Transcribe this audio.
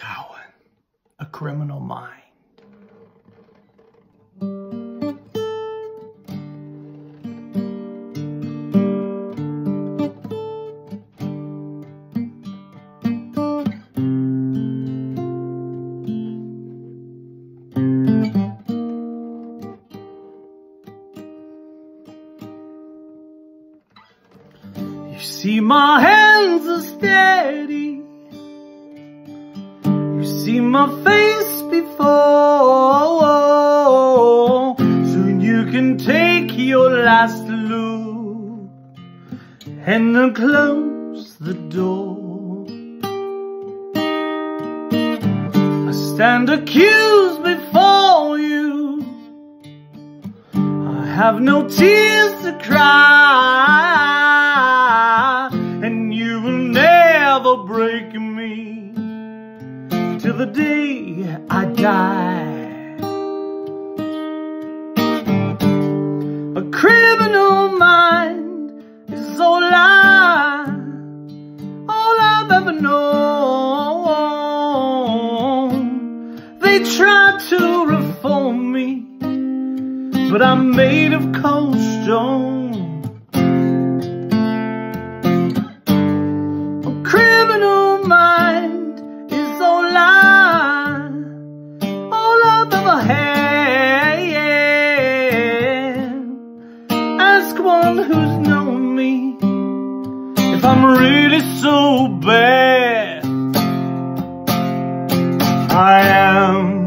Gowan, a criminal mind. You see my hands You see my face before. Soon you can take your last look And then close the door. I stand accused before you. I have no tears to cry. And you will never break me Till the day I die. A criminal mind is all I All I've ever known. They tried to reform me but I'm made of cold palm of a hand. Ask one who's known me if I'm really so bad. I am.